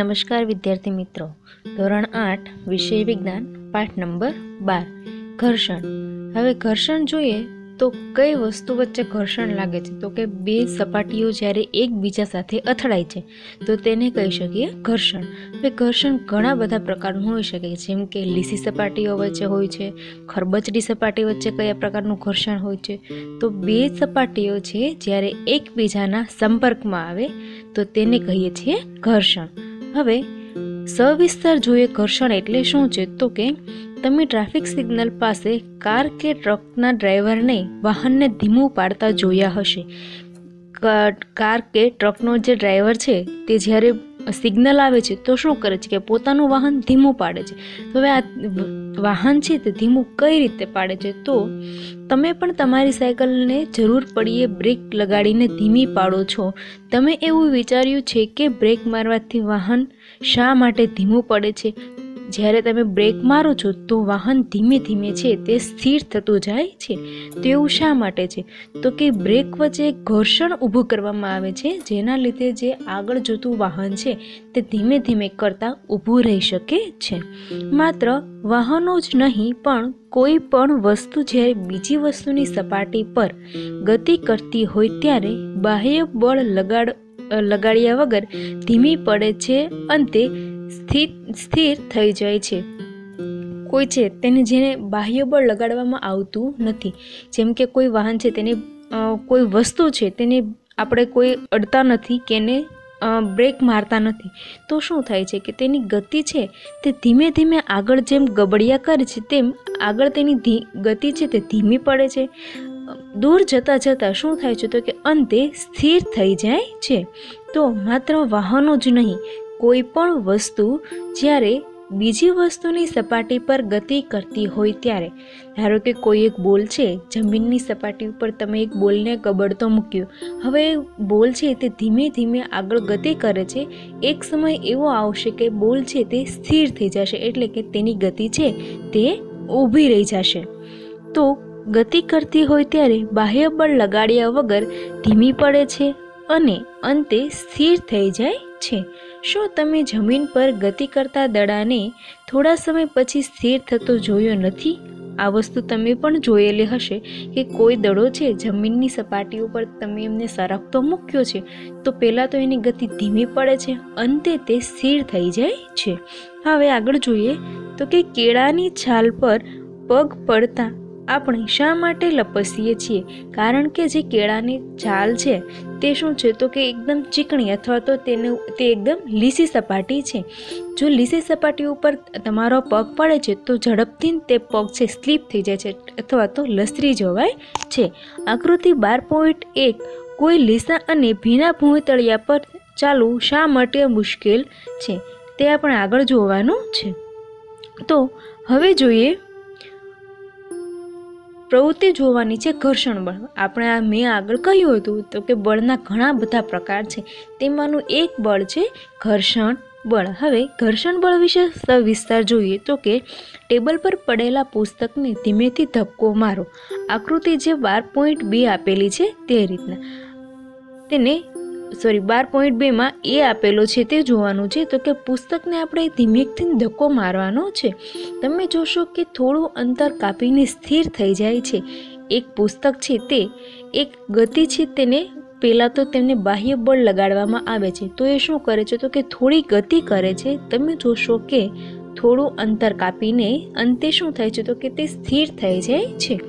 નમસ્કાર વિદ્યાર્થી મિત્રો. ધોરણ આઠ, વિષય વિજ્ઞાન, પાઠ નંબર બાર. ઘર્ષણ. હવે ઘર્ષણ જોઈએ તો કઈ વસ્તુ વચ્ચે ઘર્ષણ લાગે છે? તો કે બે સપાટીઓ જ્યારે એકબીજા સાથે અથડાય છે, તો તેને કહી શકીએ ઘર્ષણ. હવે ઘર્ષણ ઘણા બધા પ્રકારનું હોઈ શકે જેમ કે લીસી સપાટીઓ વચ્ચે હોય છે, ખરબચડી સપાટી વચ્ચે કયા પ્રકારનું ઘર્ષણ હોય છે? તો બે સપાટીઓ છે, જ્યારે એકબીજાના સંપર્કમાં આવે, તો તેને કહીએ છીએ ઘર્ષણ. હવે, સવિસ્તાર જોઈએ ઘર્ષણ એટલે શું છે? તો કે, તમે ટ્રાફિક સિગ્નલ પાસે કાર કે ટ્રકના ડ્રાઈવરને વાહનને ધીમું પાડતા જોયા હશે. કાર કે ટ્રકનો જે ડ્રાઈવર છે, તે જ્યારે સિગ્નલ આવે છે, તો શું કરે છે કે પોતાનું વાહન ધીમું પાડે છે? તો હવે આ વાહન છે તે ધીમું કઈ રીતે પાડે છે? તો તમે પણ તમારી સાયકલને જરૂર પડીએ બ્રેક લગાડીને ધીમી પાડો છો. તમે એવું વિચાર્યું છે કે બ્રેક મારવાથી વાહન શા માટે ધીમું પડે છે? જ્યારે તમે બ્રેક મારો છો, તો વાહન ધીમે ધીમે છે, તે સ્થિર થતું જાય છે. તો એવું શા માટે છે? તો કે બ્રેક વચ્ચે ઘર્ષણ ઊભું કરવામાં આવે છે, જેના લીધે જે આગળ જતું વાહન છે, તે ધીમે ધીમે કરતાં ઊભું રહી શકે છે. માત્ર વાહનો જ નહીં, પણ કોઈ પણ વસ્તુ જ્યારે બીજી વસ્તુની સપાટી પર ગતિ કરતી હોય ત્યારે બાહ્ય બળ લગાડ લગાડ્યા વગર ધીમી પડે છે અંતે સ્થિર સ્થિર થઈ જાય છે. કોઈ છે તેને જેને બાહ્ય બળ લગાડવામાં આવતું નથી. જેમ કે કોઈ વાહન છે તેને કોઈ વસ્તુ છે તેને આપણે કોઈ અડતા નથી કે એને બ્રેક મારતા નથી. તો શું થાય છે કે તેની ગતિ છે તે ધીમે ધીમે આગળ જેમ ગબડિયા કરે છે તેમ આગળ તેની ગતિ છે તે ધીમી પડે છે. દૂર જતાં જતાં શું થાય છે તો કે અંતે સ્થિર થઈ જાય છે. તો માત્ર વાહનો જ નહીં, કોઈ પણ વસ્તુ જ્યારે બીજી વસ્તુની સપાટી પર ગતિ કરતી હોય ત્યારે. ધારો કે કોઈ એક બોલ છે, જમીનની સપાટી ઉપર તમે એક બોલને કબડતો મૂક્યો. હવે બોલ છે તે ધીમે ધીમે આગળ ગતિ કરે છે, એક સમય એવો આવશે કે બોલ છે તે સ્થિર થઈ જશે, એટલે કે તેની ગતિ છે તે ઊભી રહી જશે. તો ગતિ કરતી હોય ત્યારે બાહ્ય બળ લગાડ્યા વગર ધીમી પડે છે અને અંતે સ્થિર થઈ જાય છે. શું તમે જમીન પર ગતિ કરતા દડાને થોડા સમય પછી સ્થિર થતો જોયો નથી? આ વસ્તુ તમે પણ જોયેલી હશે કે કોઈ દડો છે જમીનની સપાટી ઉપર તમે એમને સરકતો મૂક્યો છે, તો પહેલાં તો એની ગતિ ધીમી પડે છે, અંતે તે સ્થિર થઈ જાય છે. હવે આગળ જોઈએ તો કે કેળાની છાલ પર પગ પડતા આપણે શા માટે લપસીએ છીએ? કારણ કે જે કેળાની છાલ છે, તે શું છે? તો કે એકદમ ચીકણી અથવા તો તેનું તે એકદમ લીસી સપાટી છે. જો લીસી સપાટી ઉપર તમારો પગ પડે છે, તો ઝડપથી તે પગ છે, સ્લીપ થઈ જાય છે અથવા તો લસરી જવાય છે. આકૃતિ બાર પોઈન્ટ એક, કોઈ લીસા અને ભીના ભૂમિતળિયા પર ચાલવું શા માટે મુશ્કેલ છે? તે આપણે આગળ જોવાનું છે. તો, હવે જોઈએ પ્રવૃત્તિ જોવાની છે ઘર્ષણ બળ. આપણે આ મેં આગળ કહ્યું હતું તો કે બળના ઘણા બધા પ્રકાર છે. તેમાંનું એક બળ છે ઘર્ષણ બળ. હવે ઘર્ષણ બળ વિશે વિસ્તાર જોઈએ તો કે ટેબલ પર પડેલા પુસ્તકને ધીમેથી ધક્કો મારો. આકૃતિ જે બાર પોઈન્ટ બે આપેલી છે તે રીતના. તેને સોરી, બાર પોઈન્ટ બેમાં એ આપેલો છે, તે જોવાનું છે. તો કે પુસ્તકને આપણે ધીમેકથી ધક્કો મારવાનો છે. તમે જોશો કે થોડું અંતર કાપીને સ્થિર થઈ જાય છે. એક પુસ્તક છે તે, એક ગતિ છે તેને, પહેલાં તો તેમને બાહ્ય બળ લગાડવામાં આવે છે. તો એ શું કરે છે? તો કે થોડી ગતિ કરે છે. તમે જોશો કે થોડું અંતર કાપીને અંતે શું થાય છે તો કે તે સ્થિર થઈ જાય છે.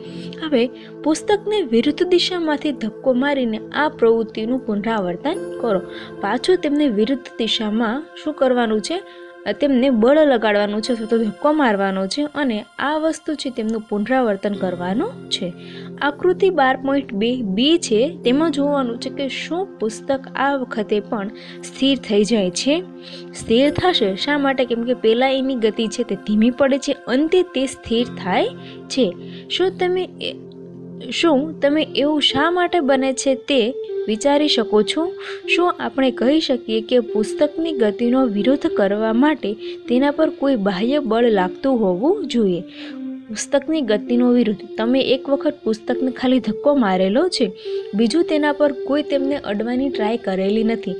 હવે પુસ્તકને વિરુદ્ધ દિશામાંથી ધક્કો મારીને આ પ્રવૃત્તિનું પુનરાવર્તન કરો. પાછું તેમને વિરુદ્ધ દિશામાં શું કરવાનું છે? તેમને બળ લગાડવાનું છે અથવા તો ધક્કો મારવાનો છે અને આ વસ્તુ છે તેમનું પુનરાવર્તન કરવાનું છે. આકૃતિ બાર પોઈન્ટ બે બી છે, તેમાં જોવાનું છે કે શું પુસ્તક આ વખતે પણ સ્થિર થઈ જાય છે. સ્થિર થશે? શા માટે? કેમ કે પહેલાં એની ગતિ છે તે ધીમી પડે છે, અંતે તે સ્થિર થાય છે. શું તમે શું તમે એવું શા માટે બને છે તે વિચારી શકો છો? શું આપણે કહી શકીએ કે પુસ્તકની ગતિનો વિરોધ કરવા માટે તેના પર કોઈ બાહ્ય બળ લાગતું હોવું જોઈએ? પુસ્તકની ગતિનો વિરુદ્ધ તમે એક વખત પુસ્તકને ખાલી ધક્કો મારેલો છે. બીજું, તેના પર કોઈ તેમને અડવાની ટ્રાય કરેલી નથી.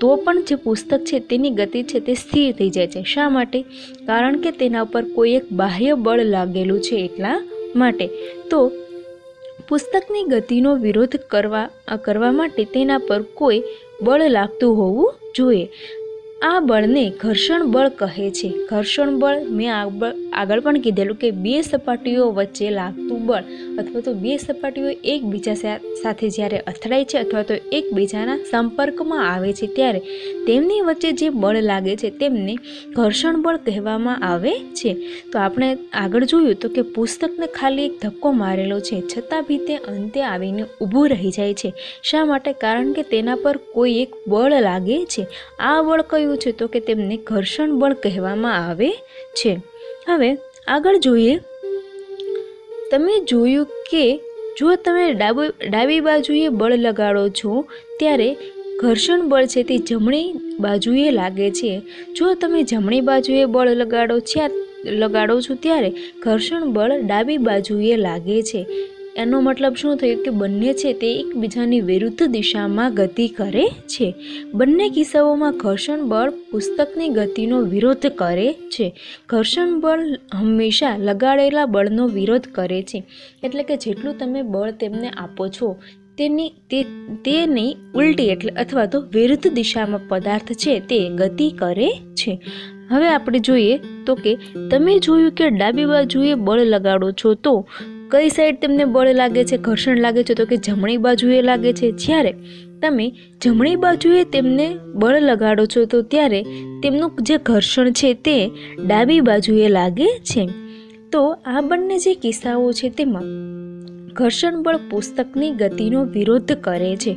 તો પણ જે પુસ્તક છે તેની ગતિ છે તે સ્થિર થઈ જાય છે. શા માટે? કારણ કે તેના પર કોઈ એક બાહ્ય બળ લાગેલું છે એટલા માટે. તો પુસ્તકની ગતિનો વિરોધ કરવા કરવા માટે તેના પર કોઈ બળ લાગતું હોવું જોઈએ. આ બળને ઘર્ષણ બળ કહે છે. ઘર્ષણ બળ, મેં આગળ પણ કીધેલું કે બે સપાટીઓ વચ્ચે લાગતું બળ અથવા તો બે સપાટીઓ એકબીજા સાથે જ્યારે અથડાય છે અથવા તો એકબીજાના સંપર્કમાં આવે છે ત્યારે તેમની વચ્ચે જે બળ લાગે છે તેમને ઘર્ષણ બળ કહેવામાં આવે છે. તો આપણે આગળ જોયું તો કે પુસ્તકને ખાલી એક ધક્કો મારેલો છે, છતાં બી તે અંતે આવીને ઊભું રહી જાય છે. શા માટે? કારણ કે તેના પર કોઈ એક બળ લાગે છે. આ બળ કયું છે? તો કે તેમને ઘર્ષણ બળ કહેવામાં આવે છે. હવે આગળ જોઈએ. તમે જોયું કે જો તમે ડાબી ડાબી બાજુએ બળ લગાડો છો, ત્યારે ઘર્ષણ બળ છે તે જમણી બાજુએ લાગે છે. જો તમે જમણી બાજુએ બળ લગાડો છે, લગાડો છો ત્યારે ઘર્ષણ બળ ડાબી બાજુએ લાગે છે. એનો મતલબ શું થયું કે બંને છે તે એકબીજાની વિરુદ્ધ દિશામાં ગતિ કરે છે. બંને કિસ્સાઓમાં ઘર્ષણ બળ પુસ્તકની ગતિનો વિરોધ કરે છે. ઘર્ષણ બળ હંમેશા લગાડેલા બળનો વિરોધ કરે છે. એટલે કે જેટલું તમે બળ તેમને આપો છો, તેની તે, તેની ઉલટી એટલે અથવા તો વિરુદ્ધ દિશામાં પદાર્થ છે તે ગતિ કરે છે. હવે આપણે જોઈએ તો કે તમે જોયું કે ડાબી બાજુએ બળ લગાડો છો તો કઈ સાઈડ તેમને બળ લાગે છે, ઘર્ષણ લાગે છે તો કે જમણી બાજુએ લાગે છે? જ્યારે તમે જમણી બાજુએ તેમને બળ લગાડો છો તો ત્યારે તેમનું જે ઘર્ષણ છે તે ડાબી બાજુએ લાગે છે. તો આ બંને જે કિસ્સાઓ છે તેમાં ઘર્ષણ બળ પુસ્તકની ગતિનો વિરોધ કરે છે.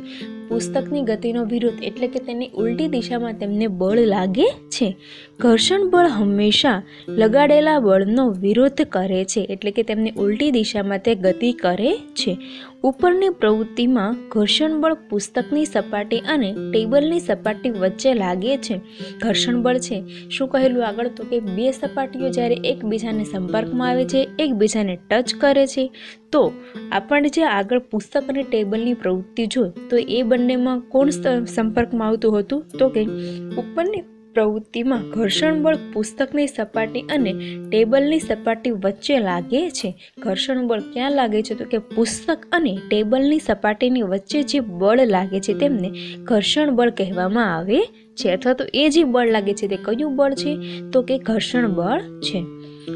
પુસ્તકની ગતિનો વિરોધ એટલે કે તેની ઉલટી દિશામાં તેમને બળ લાગે છે. ઘર્ષણ બળ હંમેશા લગાડેલા બળનો વિરોધ કરે છે એટલે કે તેમની ઉલટી દિશામાં તે ગતિ કરે છે. ઉપરની પ્રવૃત્તિમાં ઘર્ષણ બળ પુસ્તકની સપાટી અને ટેબલની સપાટી વચ્ચે લાગે છે. ઘર્ષણ બળ છે. શું કહેલું આગળ? તો કે બે સપાટીઓ જ્યારે એકબીજાને સંપર્કમાં આવે છે, એકબીજાને ટચ કરે છે. તો આપણે જે આગળ પુસ્તક અને ટેબલની પ્રવૃત્તિ જોઈ, તો એ બંનેમાં કોણ સંપર્કમાં આવતું હતું? તો કે ઉપરની પ્રવૃત્તિમાં ઘર્ષણ બળ પુસ્તકની સપાટી અને ટેબલની સપાટી વચ્ચે લાગે છે. ઘર્ષણ બળ ક્યાં લાગે છે? તો કે પુસ્તક અને ટેબલની સપાટીની વચ્ચે જે બળ લાગે છે તેમને ઘર્ષણ બળ કહેવામાં આવે છે. અથવા તો એ જે બળ લાગે છે તે કયું બળ છે? તો કે ઘર્ષણ બળ છે.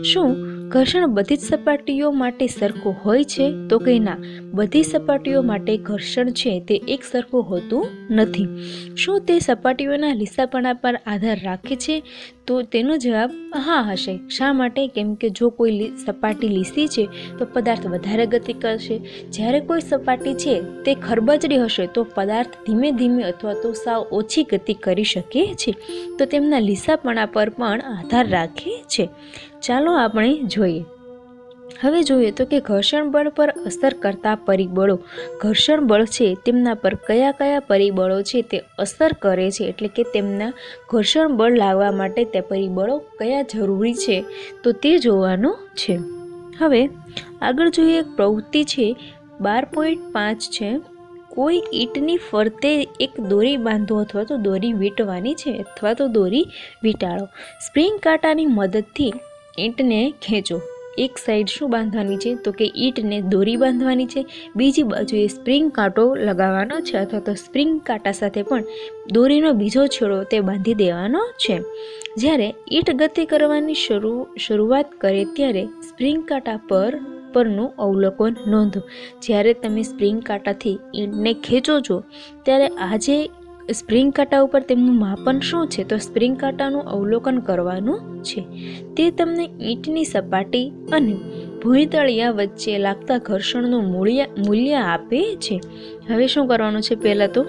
શું? ઘર્ષણ બધી જ સપાટીઓ માટે સરખું હોય છે તો કે ના. બધી સપાટીઓ માટે ઘર્ષણ છે તે એક સરખું હોતું નથી. શું તે સપાટીઓના લીસાપણા પર આધાર રાખે છે? તો તેનો જવાબ, હા, હશે. શા માટે? કેમ કે જો કોઈ સપાટી લીસી છે તો પદાર્થ વધારે ગતિ કરશે. જ્યારે કોઈ સપાટી છે તે ખરબચડી હશે તો પદાર્થ ધીમે ધીમે અથવા તો સાવ ઓછી ગતિ કરી શકે છે. તો તેમના લીસાપણા પર પણ આધાર રાખે છે. ચાલો આપણે જોઈએ. હવે જોઈએ તો કે ઘર્ષણ બળ પર અસર કરતા પરિબળો, ઘર્ષણ બળ છે તેમના પર કયા કયા પરિબળો છે તે અસર કરે છે, એટલે કે તેમના ઘર્ષણ બળ લાવવા માટે તે પરિબળો કયા જરૂરી છે, તો તે જોવાનું છે. હવે આગળ જોઈએ એક પ્રવૃત્તિ છે, બાર પોઈન્ટ પાંચ છે. કોઈ ઈંટની ફરતે એક દોરી બાંધો અથવા તો દોરી વીંટવાની છે અથવા તો દોરી વીંટાળો. સ્પ્રિંગ કાંટાની મદદથી ઈંટને ખેંચો. એક સાઈડ શું બાંધવાની છે? તો કે ઈંટને દોરી બાંધવાની છે. બીજી બાજુએ સ્પ્રિંગ કાંટો લગાવવાનો છે અથવા તો સ્પ્રિંગ કાંટા સાથે પણ દોરીનો બીજો છેડો તે બાંધી દેવાનો છે. જ્યારે ઈંટ ગતિ કરવાની શરૂ, શરૂઆત કરે ત્યારે સ્પ્રિંગ કાંટા પર, પરનું અવલોકન નોંધો. જ્યારે તમે સ્પ્રિંગ કાંટાથી ઈંટને ખેંચો છો, ત્યારે આ જે સ્પ્રિંગ કાંટા ઉપર તેમનું માપન શું છે? તો સ્પ્રિંગ કાંટાનું અવલોકન કરવાનું છે. તે તમને ઈંટની સપાટી અને ભૂંયતળિયા વચ્ચે લાગતા ઘર્ષણનું મૂલ્ય મૂલ્ય આપે છે. હવે શું કરવાનું છે પહેલાં તો?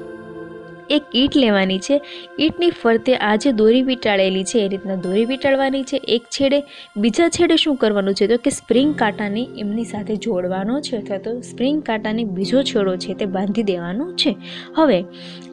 એક ઈંટ લેવાની છે. ઈંટની ફરતે આ જે દોરી વીંટાળેલી છે. એ રીતના દોરી વીંટાળવાની છે. એક છેડે બીજા છેડે શું કરવાનું છે? તો કે સ્પ્રિંગ કાંટાને એમની સાથે જોડવાનો છે અથવા તો સ્પ્રિંગ કાંટાને બીજો છેડો છે તે બાંધી દેવાનો છે. હવે,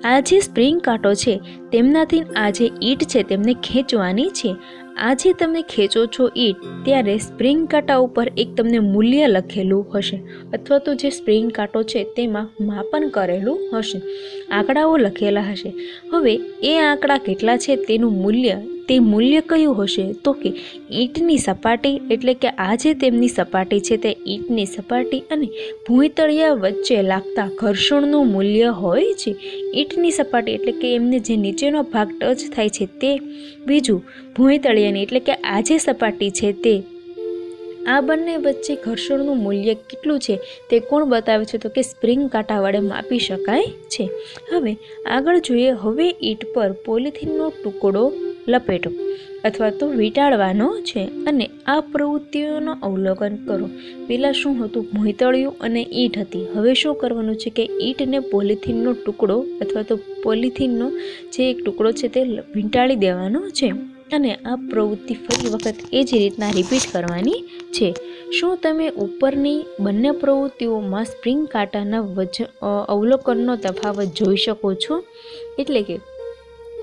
આ જે સ્પ્રિંગ કાંટો છે, તેમનાથી આ જે ઈંટ છે તેમને ખેંચવાની છે. આજે તમે ખેંચો છો ઈટ, ત્યારે સ્પ્રિંગ કાંટા ઉપર એક તમને મૂલ્ય લખેલું હશે, અથવા તો જે સ્પ્રિંગ કાંટો છે તેમાં માપન કરેલું હશે. આંકડાઓ લખેલા હશે. હવે એ આંકડા કેટલા છે તેનું મૂલ્ય તે મૂલ્ય કયું હશે? તો કે ઈંટની સપાટી, એટલે કે આજે તેમની સપાટી છે તે ઈંટની સપાટી અને ભૂંયતળિયા વચ્ચે લાગતા ઘર્ષણનું મૂલ્ય હોય છે. ઈંટની સપાટી, એટલે કે એમને જે નીચેનો ભાગ ટચ થાય છે તે બીજું ભૂંયતળિયાની એટલે કે આજે સપાટી છે તે. આ બંને વચ્ચે ઘર્ષણનું મૂલ્ય કેટલું છે તે કોણ બતાવે છે? તો કે સ્પ્રિંગ કાંટા વડે માપી શકાય છે. હવે આગળ જોઈએ, હવે ઈંટ પર પોલિથીનનો ટુકડો લપેટો અથવા તો વીંટાળવાનો છે અને આ પ્રવૃત્તિઓનું અવલોકન કરો. પહેલાં શું હતું? ભોંયતળિયું અને ઈંટ હતી. હવે શું કરવાનું છે કે ઈંટને પોલિથીનનો ટુકડો અથવા તો પોલિથીનનો જે એક ટુકડો છે તે વીંટાળી દેવાનો છે અને આ પ્રવૃત્તિ ફરી વખત એ જ રીતના રિપીટ કરવાની છે. શું તમે ઉપરની બંને પ્રવૃત્તિઓમાં સ્પ્રિંગ કાંટાના વજ અવલોકનનો તફાવત જોઈ શકો છો? એટલે કે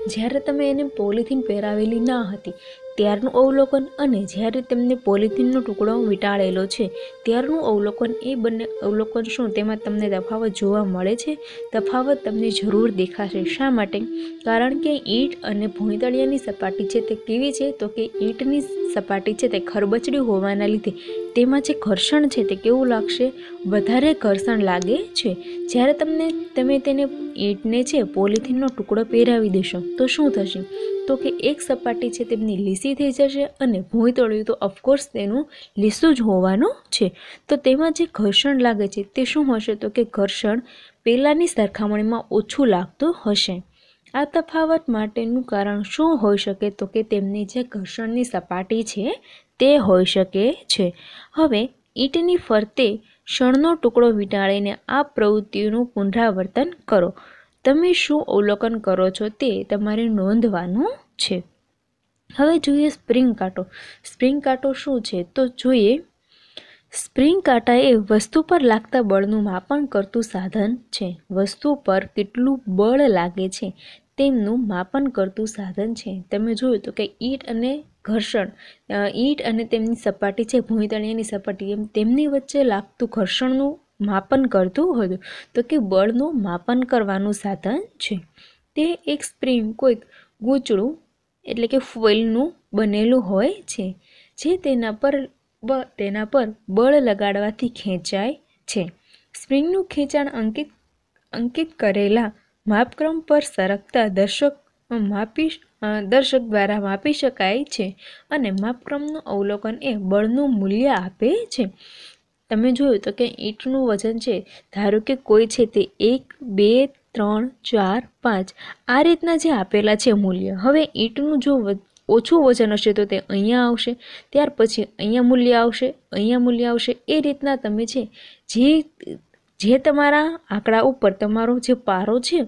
જ્યારે તમે એને પોલિથીન પહેરાવેલી ના હતી ત્યારનું અવલોકન અને જ્યારે તેમને પોલિથીનનો ટુકડો વીંટાળેલો છે, ત્યારનું અવલોકન એ બંને અવલોકન શું તેમાં તમને તફાવત જોવા મળે છે? તફાવત તમને જરૂર દેખાશે. શા માટે? કારણ કે ઈંટ અને ભૂંતળિયાની સપાટી છે તે કેવી છે? તો કે ઈંટની સપાટી છે તે ખરબચડી હોવાના લીધે. તેમાં જે ઘર્ષણ છે તે કેવું લાગશે? વધારે ઘર્ષણ લાગે છે. જ્યારે તમને, તમે તેને ઈંટને છે, પોલિથીનનો ટુકડો પહેરાવી દેશો, તો શું થશે? તો કે એક સપાટી છે તેમની લીસી થઈ જશે અને ભૂંયતળિયું તો ઓફકોર્સ તેનું લીસું જ હોવાનું છે. તો તેમાં જે ઘર્ષણ લાગે છે તે શું હશે? તો કે ઘર્ષણ પહેલાંની સરખામણીમાં ઓછું લાગતું હશે. આ તફાવત માટેનું કારણ શું હોઈ શકે? તો કે તેમની જે ઘર્ષણની સપાટી છે તે હોઈ શકે છે. હવે ઈંટની ફરતે શણનો ટુકડો વીંટાળીને આ પ્રવૃત્તિનું પુનરાવર્તન કરો. તમે શું અવલોકન કરો છો તે તમારે નોંધવાનું છે. હવે જોઈએ સ્પ્રિંગ કાંટો. સ્પ્રિંગ કાંટો શું છે? તો જોઈએ, સ્પ્રિંગ કાંટા એ વસ્તુ પર લાગતા બળનું માપન કરતું સાધન છે. વસ્તુ પર કેટલું બળ લાગે છે તેમનું માપન કરતું સાધન છે. તમે જોયું તો કે ઈંટ અને ઘર્ષણ ઈંટ અને તેમની સપાટી છે ભૂમિતળિયાની સપાટી એમ તેમની વચ્ચે લાગતું ઘર્ષણનું માપન કરતું હતું તો કે બળનું માપન કરવાનું સાધન છે. તે એક સ્પ્રિંગ કોઈક ગૂંચળું, એટલે કે ફોઇલનું બનેલું હોય છે, જે તેના પર તેના પર બળ લગાડવાથી ખેંચાય છે. સ્પ્રિંગનું ખેંચાણ અંકિત અંકિત કરેલા માપક્રમ પર સરકતા દર્શક, માપી દર્શક દ્વારા માપી શકાય છે અને માપક્રમનું અવલોકન એ બળનું મૂલ્ય આપે છે. તમે જોયું તો કે ઈંટનું વજન છે, ધારો કે કોઈ છે તે એક, બે, ત્રણ, ચાર, પાંચ, આ રીતના જે આપેલા છે મૂલ્ય. હવે ઈંટનું જો ઓછું વજન હશે તો તે અહીંયા આવશે, ત્યાર પછી અહીંયા મૂલ્ય આવશે, અહીંયા મૂલ્ય આવશે. એ રીતના તમે છે, જે જે તમારા આંકડા ઉપર તમારો જે પારો છે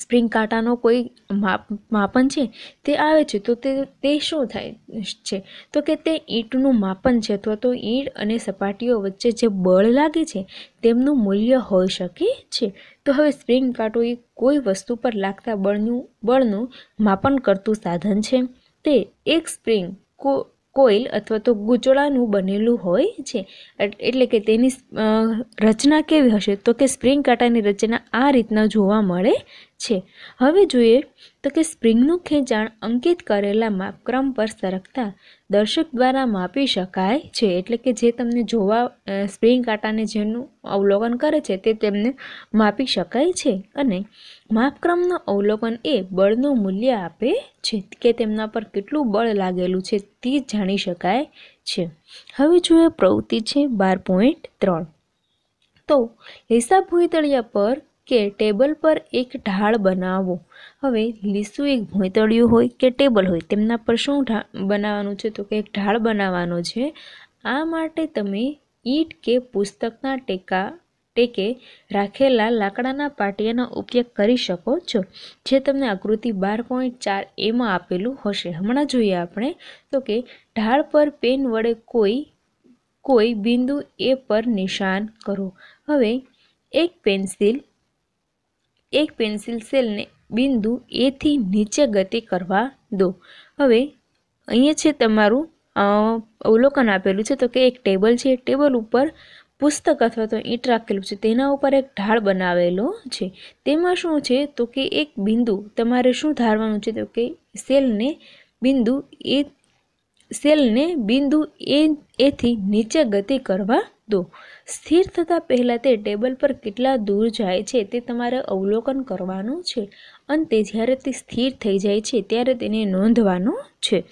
સ્પ્રિંગ કાંટાનો કોઈ માપ, માપન છે? તે આવે છે. તો તે તે શું થાય છે? તો કે તે ઈંટનું માપન છે અથવા તો ઈંટ અને સપાટીઓ વચ્ચે જે બળ લાગે છે, તેમનું મૂલ્ય હોઈ શકે છે. તો હવે સ્પ્રિંગ કાંટો એ કોઈ વસ્તુ પર લાગતા બળનું બળનું માપન કરતું સાધન છે. તે એક સ્પ્રિંગ કો, કોઇલ અથવા તો ગૂંચળાનું બનેલું હોય છે. એટલે કે તેની રચના કેવી હશે? તો કે સ્પ્રિંગ કાંટાની રચના આ રીતના જોવા મળે છે. હવે જોઈએ તો કે સ્પ્રિંગનું ખેંચાણ અંકિત કરેલા માપક્રમ પર સરકતા દર્શક દ્વારા માપી શકાય છે. એટલે કે જે તમને જોવા સ્પ્રિંગ કાંટાને જેનું અવલોકન કરે છે તે તેમને માપી શકાય છે. અને માપક્રમનું અવલોકન એ બળનું મૂલ્ય આપે છે કે તેમના પર કેટલું બળ લાગેલું છે તે જાણી શકાય છે. હવે જોઈએ પ્રવૃત્તિ છે બાર પોઈન્ટ ત્રણ. તો હિસાબ ભૂંયતળિયા પર કે ટેબલ પર એક ઢાળ બનાવો. હવે લીસું એક ભોંયતળિયું હોય કે ટેબલ હોય, તેમના પર શું બનાવવાનું છે? તો કે એક ઢાળ બનાવવાનો છે. આ માટે તમે ઈંટ કે પુસ્તકના ટેકા, ટેકે રાખેલા લાકડાના પાટિયાનો ઉપયોગ કરી શકો છો, જે તમને આકૃતિ બાર પોઈન્ટ ચાર એમાં આપેલું હશે. હમણાં જોઈએ આપણે તો કે ઢાળ પર પેન વડે કોઈ કોઈ બિંદુ એ પર નિશાન કરો. હવે એક પેન્સિલ એક પેન્સિલ સેલને બિંદુ એથી નીચે ગતિ કરવા દો. હવે, અહીંયા છે તમારું અવલોકન આપેલું છે તો કે એક ટેબલ છે. ટેબલ ઉપર પુસ્તક અથવા તો ઈંટ રાખેલું છે. તેના ઉપર એક ઢાળ બનાવેલો છે. તેમાં શું છે તો કે એક બિંદુ તમારે શું ધારવાનું છે તો કે સેલને બિંદુ એ સેલને બિંદુ એ એથી નીચે ગતિ કરવા દો સ્થિર થતાં પહેલાં તે ટેબલ પર કેટલા દૂર જાય છે તે તમારે અવલોકન કરવાનું છે. અંતે જ્યારે તે સ્થિર થઈ જાય છે ત્યારે તેને નોંધવાનું છે.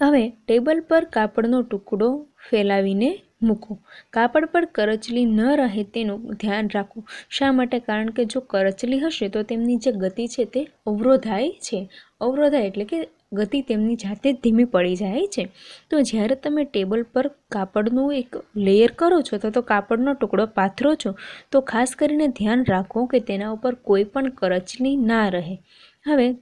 હવે ટેબલ પર કાપડનો ટુકડો ફેલાવીને મૂકો. કાપડ પર કરચલી ન રહે તેનું ધ્યાન રાખવું શા માટે? કારણ કે જો કરચલી હશે તો તેમની જે ગતિ છે તે અવરોધાય છે. અવરોધાય એટલે કે ગતિ તેમની જાતે જ ધીમી પડી જાય છે. તો જ્યારે તમે ટેબલ પર કાપડનું એક લેયર કરો છો અથવા તો કાપડનો ટુકડો પાથરો છો. તો ખાસ કરીને ધ્યાન રાખો કે તેના ઉપર કોઈ પણ કરચલી ના રહે. હવે,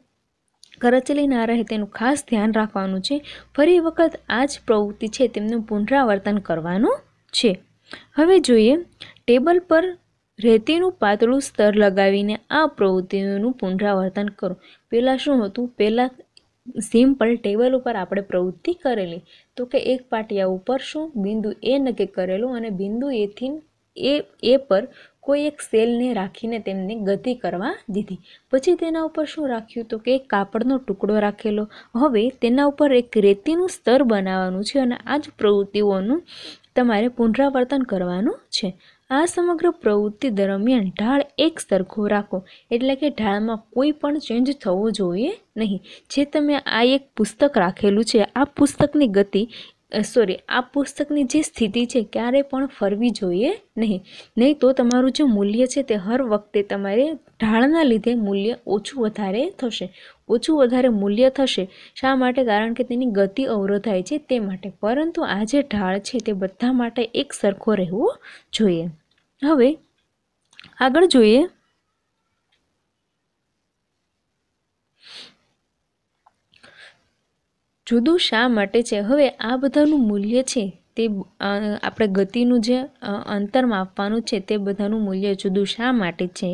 કરચલી ના રહે તેનું ખાસ ધ્યાન રાખવાનું છે. ફરી વખત આ જ પ્રવૃત્તિ છે તેમનું પુનરાવર્તન કરવાનું છે. હવે જોઈએ, ટેબલ પર રેતીનું પાતળું સ્તર લગાવીને આ પ્રવૃત્તિનું પુનરાવર્તન કરો. પહેલાં શું હતું? પહેલાં સિમ્પલ ટેબલ ઉપર આપણે પ્રવૃત્તિ કરેલી, તો કે એક પાટિયા ઉપર શું? બિંદુ એ નક્કી કરેલું અને બિંદુ એથી એ એ પર કોઈ એક સેલને રાખીને તેમને ગતિ કરવા દીધી. પછી તેના ઉપર શું રાખ્યું? તો કે કાપડનો ટુકડો રાખેલો. હવે તેના ઉપર એક રેતીનું સ્તર બનાવવાનું છે અને આ જ પ્રવૃત્તિઓનું તમારે પુનરાવર્તન કરવાનું છે. આ સમગ્ર પ્રવૃત્તિ દરમિયાન ઢાળ એક સરખો રાખો, એટલે કે ઢાળમાં કોઈ પણ ચેન્જ થવો જોઈએ નહીં. જે તમે આ એક પુસ્તક રાખેલું છે, આ પુસ્તકની ગતિ સોરી આ પુસ્તકની જે સ્થિતિ છે, ક્યારે પણ ફરવી જોઈએ નહીં. નહીં તો તમારું જે મૂલ્ય છે, તે હર વખતે તમારે ઢાળના લીધે મૂલ્ય ઓછું વધારે થશે. ઓછું વધારે મૂલ્ય થશે શા માટે? કારણ કે તેની ગતિ અવરોધાય છે તે માટે. પરંતુ આ જે ઢાળ છે, તે બધા માટે એક સરખો રહેવો જોઈએ. હવે આગળ જોઈએ. જુદું શા માટે છે? હવે આ બધાનું મૂલ્ય છે તે આપણે ગતિનું જે અંતર માપવાનું છે તે બધાનું મૂલ્ય જુદું શા માટે છે?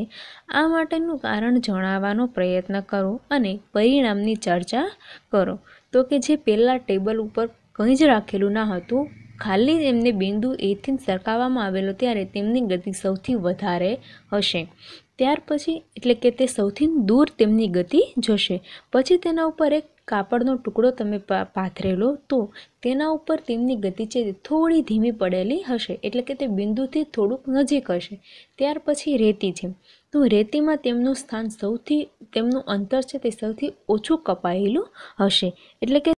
આ માટેનું કારણ જણાવવાનો પ્રયત્ન કરો અને પરિણામની ચર્ચા કરો. તો કે જે પહેલાં ટેબલ ઉપર કંઈ જ રાખેલું ન હતું ખાલી એમને બિંદુ એથી સરકાવવામાં આવેલો ત્યારે તેમની ગતિ સૌથી વધારે હશે. ત્યાર પછી, એટલે કે તે સૌથી દૂર તેમની ગતિ જશે. પછી તેના ઉપર એક કાપડનો ટુકડો તમે પાથરેલો તો તેના ઉપર તેમની ગતિ છે થોડી ધીમી પડેલી હશે. એટલે કે તે બિંદુથી થોડુંક નજીક હશે. ત્યાર પછી રેતી છે. તો રેતીમાં તેમનું સ્થાન સૌથી, તેમનું અંતર છે તે સૌથી ઓછું કપાયેલું હશે. એટલે કે